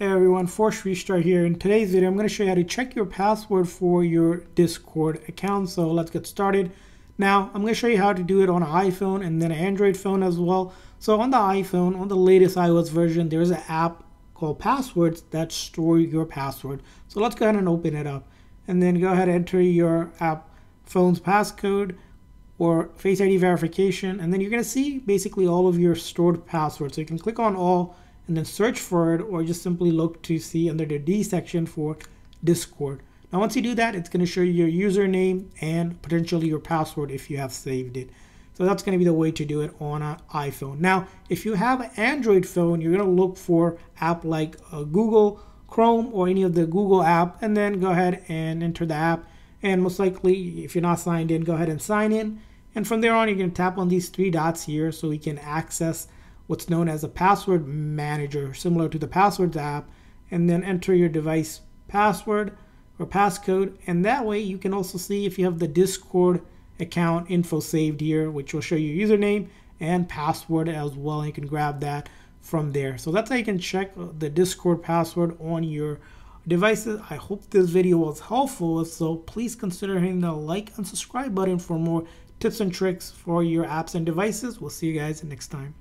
Hey everyone, Force Restart here. In today's video, I'm going to show you how to check your password for your Discord account. So let's get started. Now, I'm going to show you how to do it on an iPhone and then an Android phone as well. So on the iPhone, on the latest iOS version, there's an app called Passwords that store your password. So let's go ahead and open it up. And then go ahead and enter your app phone's passcode or Face ID verification. And then you're going to see basically all of your stored passwords. So you can click on all and then search for it or just simply look to see under the D section for Discord. Now once you do that, it's going to show you your username and potentially your password if you have saved it. So that's going to be the way to do it on an iPhone. Now, if you have an Android phone, you're going to look for app like uh, Google Chrome or any of the Google app and then go ahead and enter the app. And most likely, if you're not signed in, go ahead and sign in. And from there on, you're going to tap on these three dots here so we can access what's known as a password manager, similar to the Passwords app, and then enter your device password or passcode. And that way you can also see if you have the Discord account info saved here, which will show you username and password as well. You can grab that from there. So that's how you can check the Discord password on your devices. I hope this video was helpful. So please consider hitting the like and subscribe button for more tips and tricks for your apps and devices. We'll see you guys next time.